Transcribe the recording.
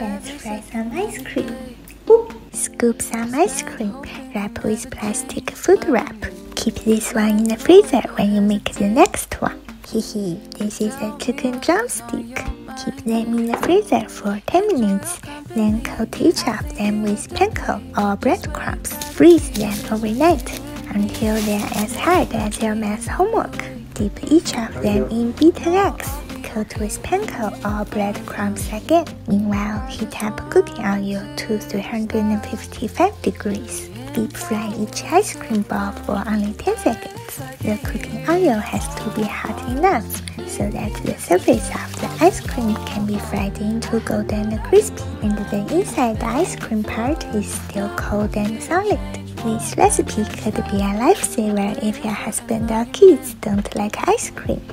Let's fry some ice cream. Boop. Scoop some ice cream. Wrap with plastic food wrap. Keep this one in the freezer when you make the next one. Hehe, this is a chicken drumstick. Keep them in the freezer for 10 minutes. Then coat each of them with panko or breadcrumbs. Freeze them overnight until they are as hard as your math homework. Dip each of them in beaten eggs. Coat with panko or breadcrumbs again. Meanwhile, heat up cooking oil to 355 degrees. Deep fry each ice cream ball for only 10 seconds. The cooking oil has to be hot enough so that the surface of the ice cream can be fried into golden and crispy and the inside ice cream part is still cold and solid. This recipe could be a lifesaver if your husband or kids don't like ice cream.